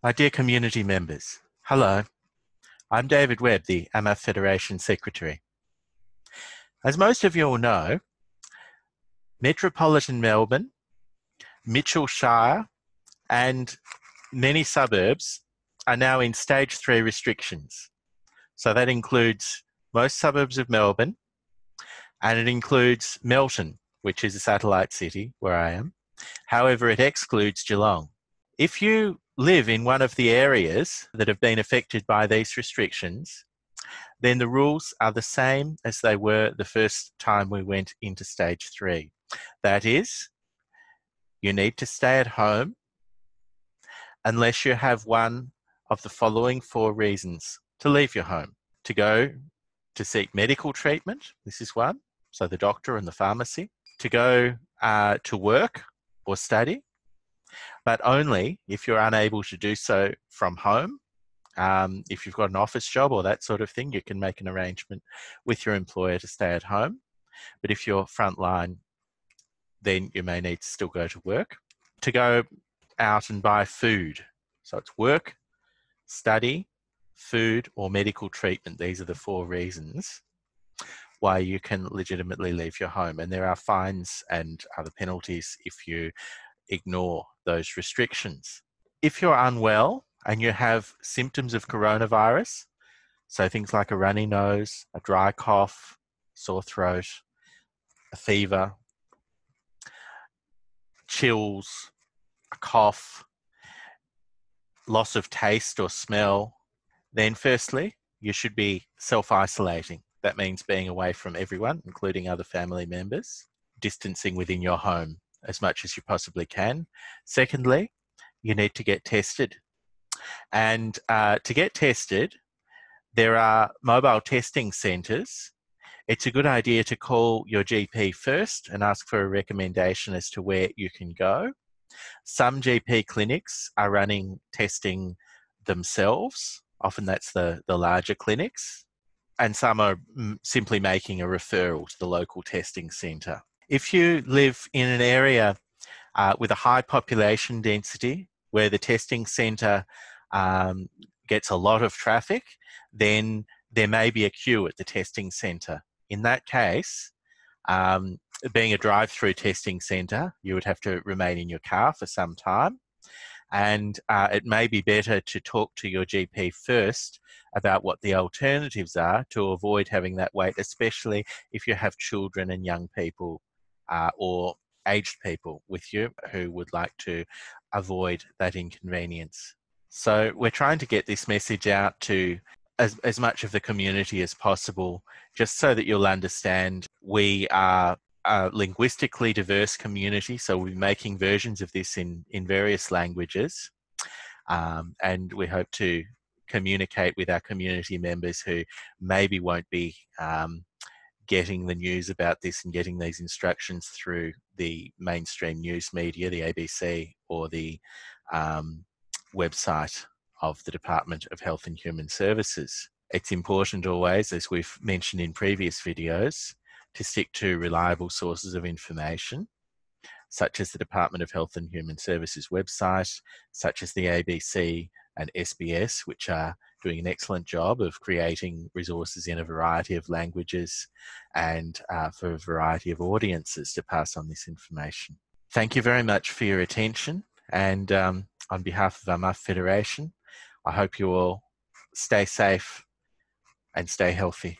My dear community members, hello. I'm David Webb, the AMAF Federation Secretary. As most of you all know, Metropolitan Melbourne, Mitchell Shire, and many suburbs are now in stage three restrictions. So that includes most suburbs of Melbourne, and it includes Melton, which is a satellite city where I am. However, it excludes Geelong. If you live in one of the areas that have been affected by these restrictions, then the rules are the same as they were the first time we went into stage three. That is, you need to stay at home unless you have one of the following four reasons to leave your home to go to seek medical treatment. This is one. So the doctor and the pharmacy. To go uh, to work or study, but only if you're unable to do so from home. Um, if you've got an office job or that sort of thing, you can make an arrangement with your employer to stay at home. But if you're frontline, then you may need to still go to work. To go out and buy food. So it's work, study, food, or medical treatment. These are the four reasons why you can legitimately leave your home. And there are fines and other penalties if you ignore those restrictions. If you're unwell and you have symptoms of coronavirus, so things like a runny nose, a dry cough, sore throat, a fever, chills, a cough, loss of taste or smell, then firstly, you should be self isolating. That means being away from everyone, including other family members, distancing within your home as much as you possibly can. Secondly, you need to get tested. And uh, to get tested, there are mobile testing centres. It's a good idea to call your GP first and ask for a recommendation as to where you can go. Some GP clinics are running testing themselves. Often that's the, the larger clinics. And some are simply making a referral to the local testing centre. If you live in an area uh, with a high population density where the testing centre um, gets a lot of traffic, then there may be a queue at the testing centre. In that case, um, being a drive through testing centre, you would have to remain in your car for some time. And uh, it may be better to talk to your GP first about what the alternatives are to avoid having that wait, especially if you have children and young people uh, or aged people with you who would like to avoid that inconvenience. So we're trying to get this message out to as, as much of the community as possible, just so that you'll understand we are a linguistically diverse community, so we'll be making versions of this in, in various languages. Um, and we hope to communicate with our community members who maybe won't be um, getting the news about this and getting these instructions through the mainstream news media, the ABC or the um, website of the Department of Health and Human Services. It's important always, as we've mentioned in previous videos, to stick to reliable sources of information, such as the Department of Health and Human Services website, such as the ABC and SBS, which are doing an excellent job of creating resources in a variety of languages and uh, for a variety of audiences to pass on this information. Thank you very much for your attention. And um, on behalf of AMAF Federation, I hope you all stay safe and stay healthy.